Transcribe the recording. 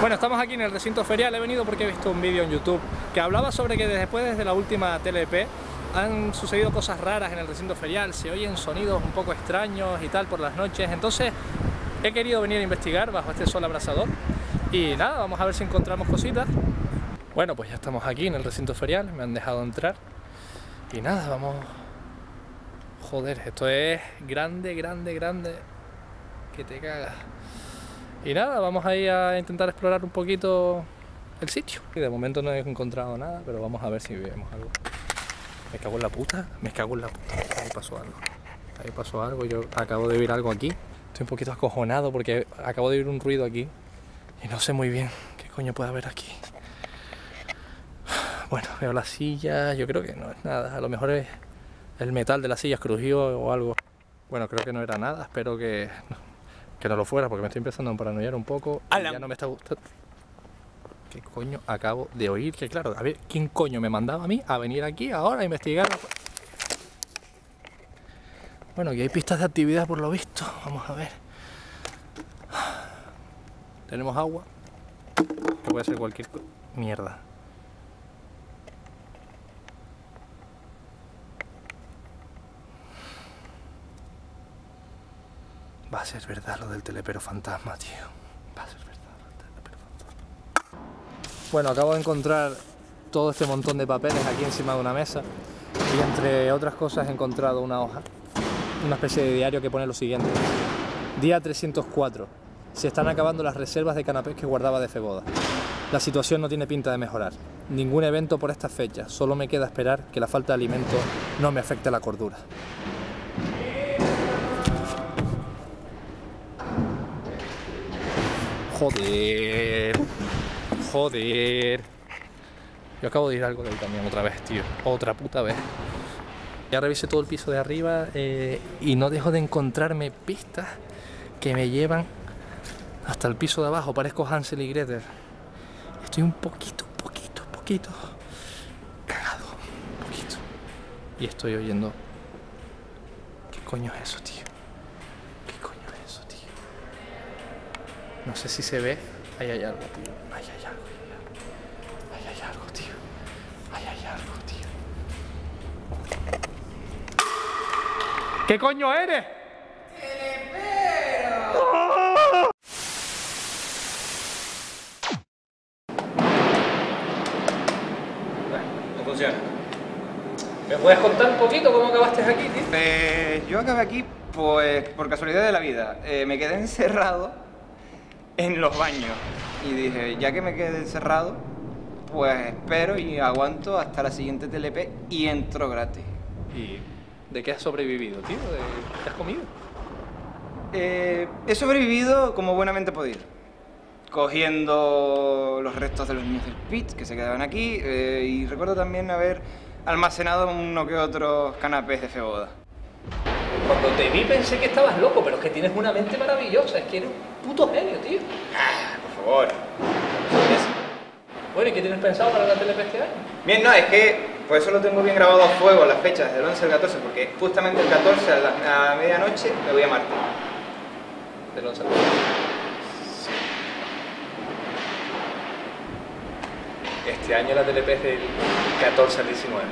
Bueno, estamos aquí en el recinto ferial. He venido porque he visto un vídeo en YouTube que hablaba sobre que después desde la última TLP han sucedido cosas raras en el recinto ferial. Se oyen sonidos un poco extraños y tal por las noches. Entonces he querido venir a investigar bajo este sol abrasador. Y nada, vamos a ver si encontramos cositas. Bueno, pues ya estamos aquí en el recinto ferial. Me han dejado entrar. Y nada, vamos... Joder, esto es grande, grande, grande. Que te cagas. Y nada, vamos a ir a intentar explorar un poquito el sitio. Y de momento no he encontrado nada, pero vamos a ver si vemos algo. Me cago en la puta, me cago en la puta. Ahí pasó algo. Ahí pasó algo, yo acabo de oír algo aquí. Estoy un poquito acojonado porque acabo de oír un ruido aquí. Y no sé muy bien qué coño puede haber aquí. Bueno, veo la silla, yo creo que no es nada. A lo mejor es el metal de la silla crujió o algo. Bueno, creo que no era nada, espero que que no lo fuera porque me estoy empezando a paranoiar un poco y ya no me está gustando. ¿Qué coño acabo de oír? Que claro, a ver, ¿quién coño me mandaba a mí a venir aquí ahora a investigar? Bueno, aquí hay pistas de actividad por lo visto. Vamos a ver. Tenemos agua. Que puede ser cualquier mierda. Va a ser verdad lo del telepero fantasma, tío. Va a ser verdad lo del telepero fantasma. Bueno, acabo de encontrar todo este montón de papeles aquí encima de una mesa y entre otras cosas he encontrado una hoja, una especie de diario que pone lo siguiente. Día 304. Se están acabando las reservas de canapés que guardaba de Feboda. La situación no tiene pinta de mejorar. Ningún evento por esta fecha. Solo me queda esperar que la falta de alimento no me afecte la cordura. Joder. Joder. Yo acabo de ir algo de ahí también otra vez, tío. Otra puta vez. Ya revisé todo el piso de arriba eh, y no dejo de encontrarme pistas que me llevan hasta el piso de abajo. Parezco Hansel y Gretel. Estoy un poquito, poquito, poquito cagado. Un poquito. Y estoy oyendo. ¿Qué coño es eso, tío? No sé si se ve. Ahí hay algo, tío. Ahí hay algo, Ahí hay algo, tío. Ahí hay algo, tío. ¿Qué coño eres? No funciona. ¿Me puedes contar un poquito cómo acabaste aquí, tío? Eh, yo acabé aquí, pues, por casualidad de la vida. Eh, me quedé encerrado en los baños. Y dije, ya que me quedé encerrado, pues espero y aguanto hasta la siguiente TLP y entro gratis. ¿Y de qué has sobrevivido, tío? ¿De qué has comido? Eh, he sobrevivido como buenamente podido. Cogiendo los restos de los niños del pit que se quedaban aquí eh, y recuerdo también haber almacenado uno que otros canapés de feboda. Cuando te vi pensé que estabas loco, pero es que tienes una mente maravillosa, es que eres un puto genio, tío. Ah, por favor. Bueno, ¿y qué tienes pensado para la TLP este año? Bien, no, es que por eso lo tengo bien grabado a fuego las fechas del 11 al 14, porque justamente el 14 a la medianoche me voy a Marte. Del 11 al 14. Este año la TLP es del 14 al 19.